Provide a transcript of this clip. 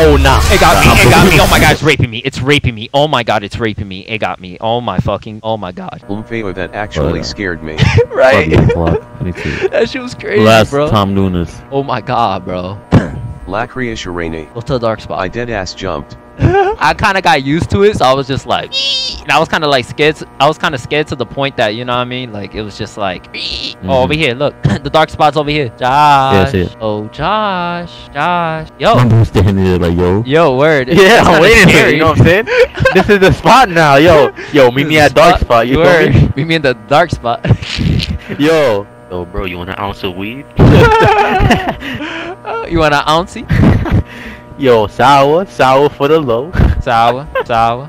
Oh nah. It got me. It got me. Oh my god, it's raping me. It's raping me. Oh my god, it's raping me. It got me. Oh my fucking. Oh my god. Umfeo that actually scared me. right. Fucking me that shit was crazy, Last bro. Tom Nunes. Oh my god, bro. Lacria Shirene. Go to the dark spot. I dead ass jumped. I kind of got used to it, so I was just like, and I was kind of like scared. to- I was kind of scared to the point that you know what I mean. Like it was just like, oh, over here, look, the dark spot's over here. Josh. see it. Oh, Josh. Josh. Yo. I'm just standing there like, yo. Yo, word. Yeah, I'm waiting for it. scary. You know what I'm saying? this is the spot now, yo. Yo, meet me is at dark spot. You feel word. me? Meet me in the dark spot. Yo. Yo, bro, you want an ounce of weed? you want an ouncy? Yo, sour, sour for the low. Sour, sour.